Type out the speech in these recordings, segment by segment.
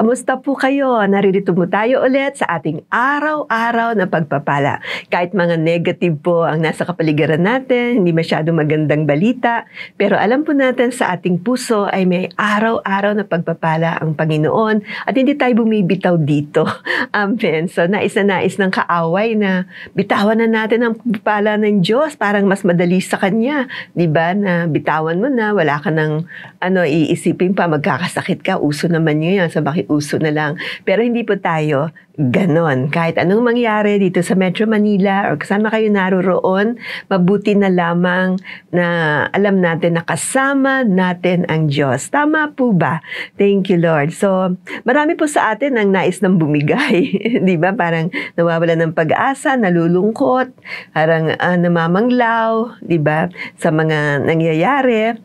Kamusta po kayo? Naririto mo tayo ulit sa ating araw-araw na pagpapala. Kahit mga negative po ang nasa kapaligiran natin, hindi masyado magandang balita, pero alam po natin sa ating puso ay may araw-araw na pagpapala ang Panginoon at hindi tayo bumibitaw dito. Amen. So nais na nais ng kaaway na bitawan na natin ang pagpapala ng Diyos. Parang mas madali sa Kanya. Di ba? Na bitawan mo na, wala ka ng ano, iisipin pa, magkakasakit ka. Uso naman yun bakit uso na lang. Pero hindi po tayo ganon. Kahit anong mangyari dito sa Metro Manila or kasama kayo naroroon, mabuti na lamang na alam natin na kasama natin ang Diyos. Tama po ba? Thank you, Lord. So, marami po sa atin ang nais ng bumigay. Di ba? Parang nawawala ng pag-asa, nalulungkot, parang uh, namamanglaw, di ba? Sa mga nangyayari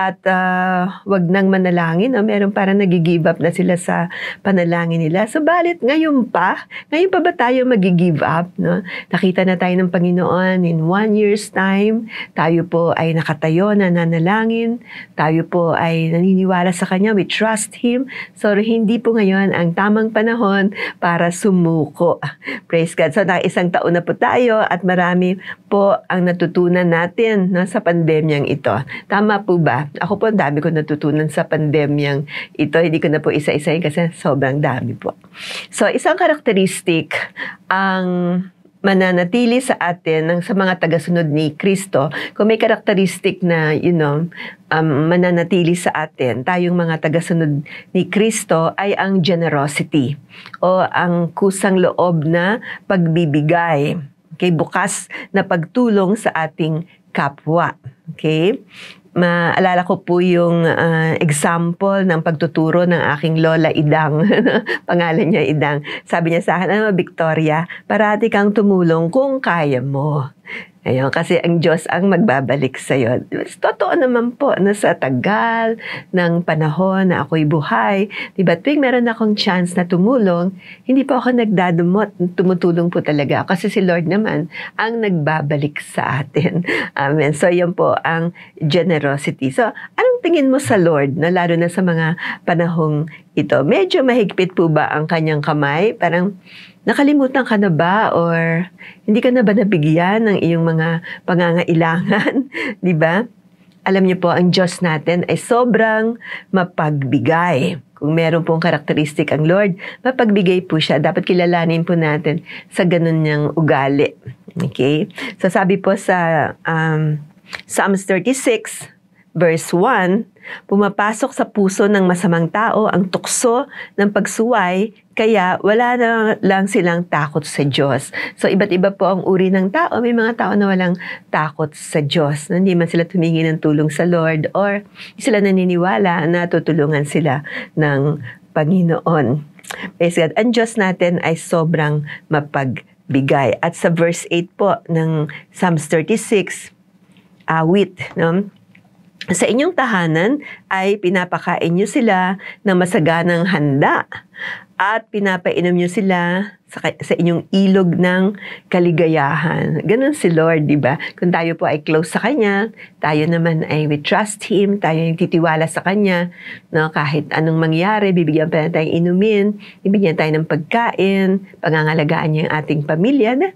at uh, wag nang manalangin. No? Meron parang nag-give up na sila sa panalangin nila. Subalit, ngayon pa, ngayon pa ba tayo mag-give up? No? Nakita na tayo ng Panginoon in one year's time. Tayo po ay nakatayo na nanalangin. Tayo po ay naniniwala sa Kanya. We trust Him. So, hindi po ngayon ang tamang panahon para sumuko. Praise God. So, na isang taon na po tayo at marami po ang natutunan natin no, sa pandemyang ito. Tama po ba? Ako po, ang dami ko natutunan sa pandemyang ito. Hindi ko na po isa-isahin kasi sobrang dami po. So, isang karakteristik ang mananatili sa atin ng sa mga tagasunod ni Kristo, kung may karakteristik na, you know, um, mananatili sa atin, tayong mga tagasunod ni Kristo, ay ang generosity o ang kusang loob na pagbibigay. Okay, bukas na pagtulong sa ating kapwa. Okay? Maalala ko po yung uh, example ng pagtuturo ng aking lola Idang. Pangalan niya Idang. Sabi niya sa akin, ano Victoria, parati kang tumulong kung kaya mo. Ayun, kasi ang Diyos ang magbabalik sa iyo. Totoo naman po na sa tagal ng panahon na ako'y buhay, di ba, tuwing meron akong chance na tumulong, hindi po ako nagdadumot, tumutulong po talaga. Kasi si Lord naman ang nagbabalik sa atin. Amen. So, yun po ang generosity. So, anong tingin mo sa Lord, na lalo na sa mga panahong ito? Medyo mahigpit po ba ang kanyang kamay? Parang, Nakalimutan ka na ba or hindi ka na ba nabigyan ng iyong mga pangangailangan? di ba? Alam niyo po, ang Diyos natin ay sobrang mapagbigay. Kung meron pong karakteristik ang Lord, mapagbigay po siya. Dapat kilalanin po natin sa ganun niyang ugali. Okay? So sabi po sa um, Psalms 36, verse 1, Pumapasok sa puso ng masamang tao ang tukso ng pagsuway, kaya wala na lang silang takot sa Diyos. So, iba't iba po ang uri ng tao. May mga tao na walang takot sa Diyos. Hindi man sila tumingi ng tulong sa Lord or sila naniniwala na tutulungan sila ng Panginoon. Praise God. Ang Diyos natin ay sobrang mapagbigay. At sa verse 8 po ng Psalms 36, awit, no? Sa inyong tahanan ay pinapakain nyo sila ng masaganang handa at pinapainom nyo sila sa, sa inyong ilog ng kaligayahan. Ganon si Lord, di ba? Kung tayo po ay close sa Kanya, tayo naman ay we trust Him, tayo yung titiwala sa Kanya, no? kahit anong mangyari, bibigyan pa na tayong inumin, bibigyan tayo ng pagkain, pangangalagaan niya yung ating pamilya, na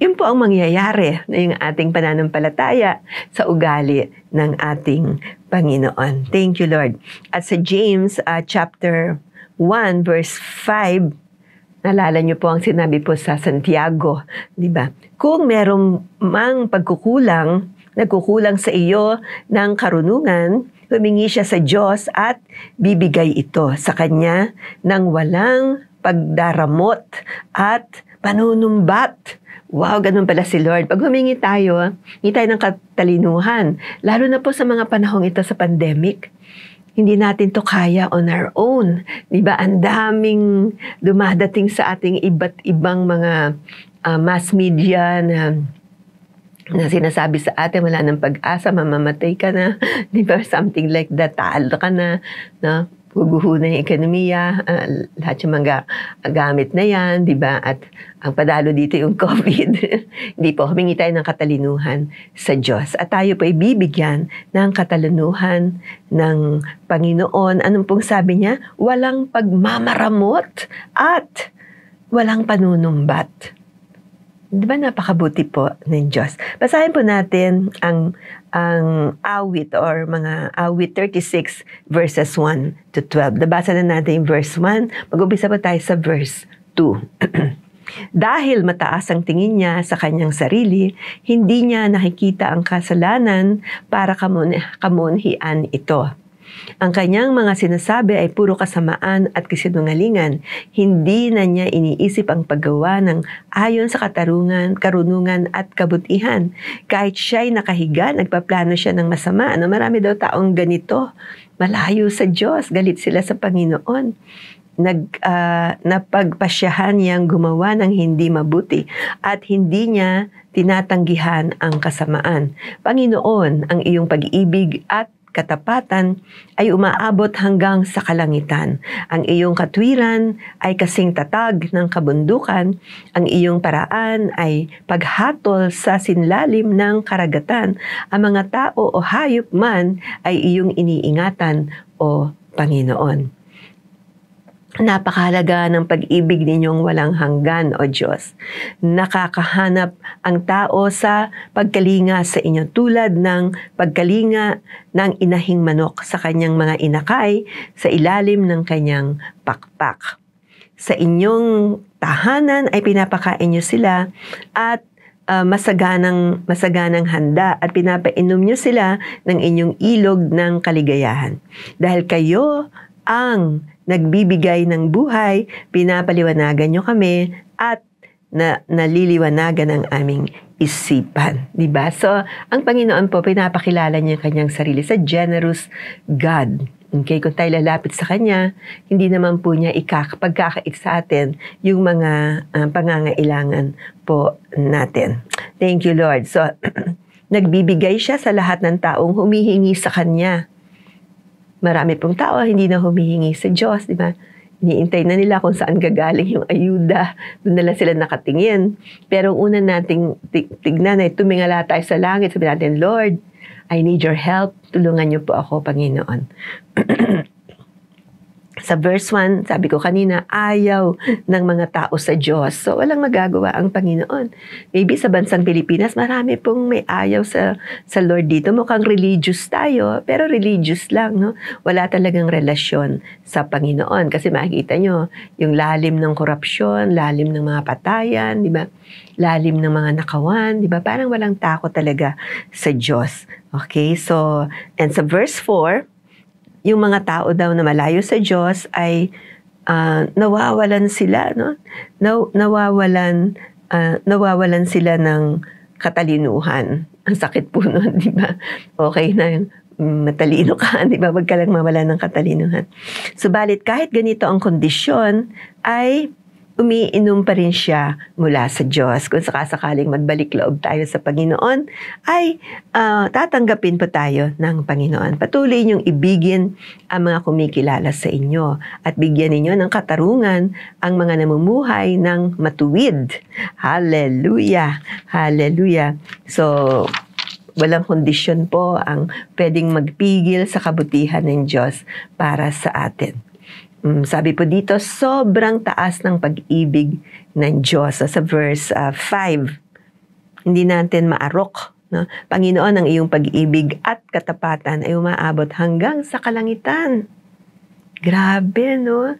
yun po ang mangyayari na yung ating pananampalataya sa ugali ng ating Panginoon. Thank you, Lord. At sa James uh, chapter 1 verse 5, nalala niyo po ang sinabi po sa Santiago, di ba? Kung merong mang pagkukulang, nagkukulang sa iyo ng karunungan, humingi siya sa Diyos at bibigay ito sa Kanya ng walang pagdaramot at panunumbat Wow, ganun pala si Lord. Pag humingi tayo, hingi tayo ng katalinuhan. Lalo na po sa mga panahong ito sa pandemic. Hindi natin to kaya on our own. Di ba? Ang daming dumadating sa ating iba't ibang mga uh, mass media na na sinasabi sa atin, wala ng pag-asa, mamamatay ka na, di ba? Something like that, talo ka na, no? Guguhunan yung ekonomiya, ah, lahat yung mga gamit na yan, di ba? At ang padalo dito yung COVID. Hindi po, humingi tayo ng katalinuhan sa Diyos. At tayo po ibibigyan ng katalinuhan ng Panginoon. Anong pong sabi niya? Walang pagmamaramot at walang panunumbat. Di ba napakabuti po ng Diyos? Basahin po natin ang ang awit or mga awit 36 verses 1 to 12. Nabasa na natin yung verse 1. Mag-umpisa pa tayo sa verse 2. Dahil mataas ang tingin niya sa kanyang sarili, hindi niya nakikita ang kasalanan para kamun- kamunhian ito. Ang kanyang mga sinasabi ay puro kasamaan at kasinungalingan. Hindi na niya iniisip ang paggawa ng ayon sa katarungan, karunungan at kabutihan. Kahit siya'y nakahiga, nagpaplano siya ng masama. Ano, marami daw taong ganito. Malayo sa Diyos, galit sila sa Panginoon nag uh, napagpasyahan niyang gumawa ng hindi mabuti at hindi niya tinatanggihan ang kasamaan. Panginoon, ang iyong pag-ibig at katapatan ay umaabot hanggang sa kalangitan. Ang iyong katwiran ay kasing tatag ng kabundukan. Ang iyong paraan ay paghatol sa sinlalim ng karagatan. Ang mga tao o hayop man ay iyong iniingatan o Panginoon. Napakahalaga ng pag-ibig ninyong walang hanggan, O Diyos. Nakakahanap ang tao sa pagkalinga sa inyo tulad ng pagkalinga ng inahing manok sa kanyang mga inakay sa ilalim ng kanyang pakpak. Sa inyong tahanan ay pinapakain niyo sila at uh, masaganang, masaganang handa at pinapainom niyo sila ng inyong ilog ng kaligayahan. Dahil kayo ang nagbibigay ng buhay, pinapaliwanagan nyo kami at na naliliwanagan ang aming isipan. Di ba? So, ang Panginoon po, pinapakilala niya kanyang sarili sa generous God. Okay, kung tayo lalapit sa Kanya, hindi naman po niya ikakapagkakait sa atin yung mga uh, pangangailangan po natin. Thank you, Lord. So, nagbibigay siya sa lahat ng taong humihingi sa Kanya. Marami pong tao hindi na humihingi sa Diyos, di ba? Iniintay na nila kung saan gagaling yung ayuda. Doon na lang sila nakatingin. Pero una nating tignan ay tumingala tayo sa langit. Sabi natin, Lord, I need your help. Tulungan niyo po ako, Panginoon. Sa verse 1, sabi ko kanina, ayaw ng mga tao sa Diyos. So, walang magagawa ang Panginoon. Maybe sa bansang Pilipinas, marami pong may ayaw sa, sa Lord dito. Mukhang religious tayo, pero religious lang. No? Wala talagang relasyon sa Panginoon. Kasi makikita nyo, yung lalim ng korupsyon, lalim ng mga patayan, di ba? Lalim ng mga nakawan, di ba? Parang walang takot talaga sa Diyos. Okay, so, and sa verse 4, yung mga tao daw na malayo sa Diyos ay uh, nawawalan sila, no? Naw, nawawalan, uh, nawawalan sila ng katalinuhan. Ang sakit po nun, di ba? Okay na yung matalino ka, di ba? Wag ka lang mawala ng katalinuhan. Subalit kahit ganito ang kondisyon, ay umiinom pa rin siya mula sa Diyos. Kung sakasakaling magbalik loob tayo sa Panginoon, ay uh, tatanggapin pa tayo ng Panginoon. Patuloy niyong ibigin ang mga kumikilala sa inyo at bigyan ninyo ng katarungan ang mga namumuhay ng matuwid. Hallelujah! Hallelujah! So, walang kondisyon po ang pwedeng magpigil sa kabutihan ng Diyos para sa atin. Um, sabi po dito, sobrang taas ng pag-ibig ng Diyos. Sa verse uh, 5, hindi natin maarok. No? Panginoon, ang iyong pag-ibig at katapatan ay umaabot hanggang sa kalangitan. Grabe, no?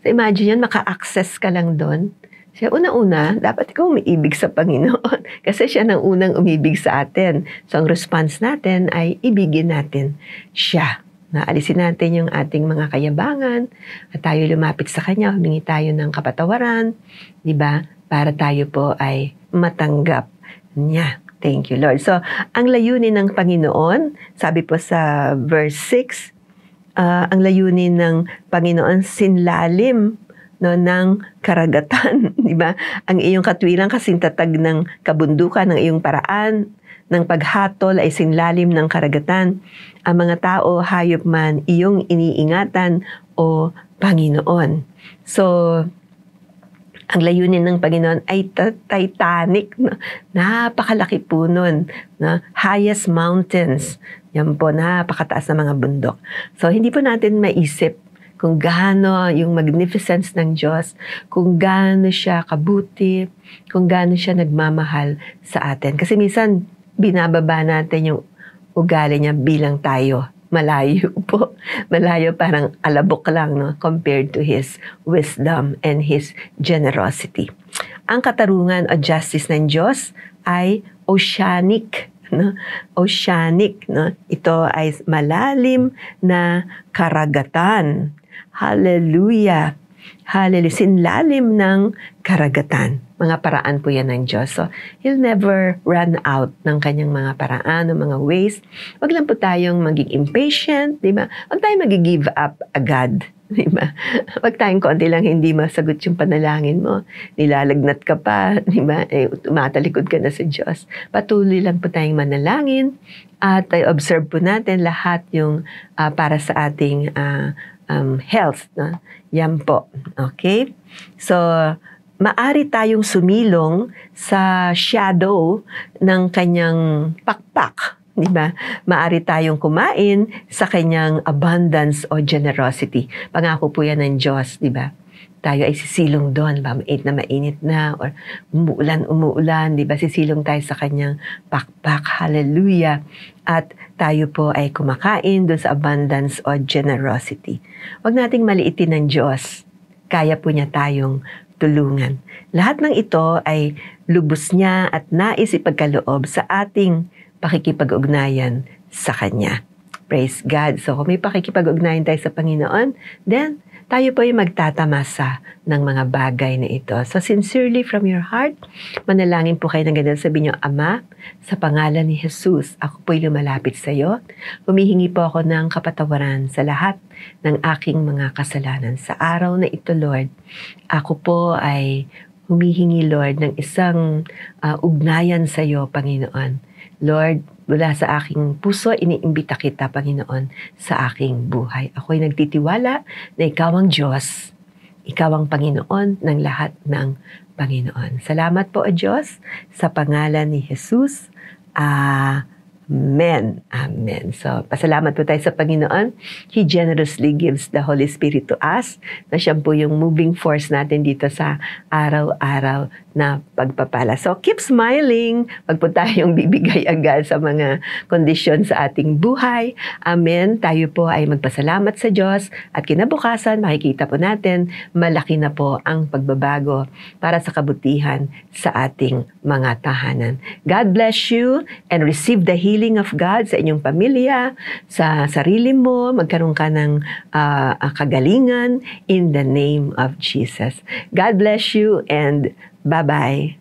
So, imagine yan, maka-access ka lang doon. Siya, una-una, dapat ikaw umiibig sa Panginoon kasi siya nang unang umibig sa atin. So, ang response natin ay ibigin natin siya na alisin natin yung ating mga kayabangan at tayo lumapit sa Kanya, humingi tayo ng kapatawaran, di ba? Para tayo po ay matanggap niya. Thank you, Lord. So, ang layunin ng Panginoon, sabi po sa verse 6, uh, ah, ang layunin ng Panginoon sinlalim no, ng karagatan, di ba? Ang iyong katwiran kasing tatag ng kabundukan, ng iyong paraan ng paghatol ay sinlalim ng karagatan. Ang mga tao, hayop man, iyong iniingatan o Panginoon. So, ang layunin ng Panginoon ay ta- Titanic. No? Napakalaki po nun. No? Highest mountains. Yan po, napakataas na mga bundok. So, hindi po natin maisip kung gaano yung magnificence ng Diyos, kung gaano siya kabuti, kung gaano siya nagmamahal sa atin. Kasi minsan, binababa natin yung ugali niya bilang tayo. Malayo po. Malayo parang alabok lang no, compared to His wisdom and His generosity. Ang katarungan o justice ng Diyos ay oceanic. No? Oceanic. No? Ito ay malalim na karagatan. Hallelujah. Hallelujah. Sinlalim ng karagatan. Mga paraan po yan ng Diyos. So, He'll never run out ng kanyang mga paraan o mga ways. Huwag lang po tayong maging impatient, di ba? Huwag tayong mag-give up agad. Di ba? Huwag tayong konti lang hindi masagot yung panalangin mo. Nilalagnat ka pa, di ba? Eh, tumatalikod ka na sa Diyos. Patuloy lang po tayong manalangin at ay observe po natin lahat yung ah, para sa ating ah, um, health. No? Yan po. Okay? So, maari tayong sumilong sa shadow ng kanyang pakpak. Di ba? Maari tayong kumain sa kanyang abundance o generosity. Pangako po yan ng Diyos, di ba? Tayo ay sisilong doon, ba? Mainit na mainit na, or umuulan, umuulan, di ba? Sisilong tayo sa kanyang pakpak. Hallelujah. At tayo po ay kumakain doon sa abundance o generosity. Huwag nating maliitin ng Diyos. Kaya po niya tayong tulungan. Lahat ng ito ay lubos niya at nais ipagkaloob sa ating pakikipag-ugnayan sa Kanya. Praise God. So kung may pakikipag-ugnayan tayo sa Panginoon, then tayo po ay magtatamasa ng mga bagay na ito. So sincerely from your heart, manalangin po kayo ng ganyan. Sabi niyo, Ama, sa pangalan ni Jesus, ako po'y lumalapit sa iyo. Humihingi po ako ng kapatawaran sa lahat ng aking mga kasalanan. Sa araw na ito, Lord, ako po ay humihingi, Lord, ng isang ah, ugnayan sa iyo, Panginoon. Lord, mula sa aking puso, iniimbita kita, Panginoon, sa aking buhay. Ako'y nagtitiwala na ikaw ang Diyos. Ikaw ang Panginoon ng lahat ng Panginoon. Salamat po, O Diyos, sa pangalan ni Jesus. Amen. Amen. So, pasalamat po tayo sa Panginoon. He generously gives the Holy Spirit to us na siya po yung moving force natin dito sa araw-araw na pagpapala. So, keep smiling. Wag po tayong bibigay agad sa mga kondisyon sa ating buhay. Amen. Tayo po ay magpasalamat sa Diyos at kinabukasan makikita po natin malaki na po ang pagbabago para sa kabutihan sa ating mga tahanan. God bless you and receive the healing of God sa inyong pamilya, sa sarili mo, magkaroon ka ng ah, kagalingan in the name of Jesus. God bless you and bye-bye.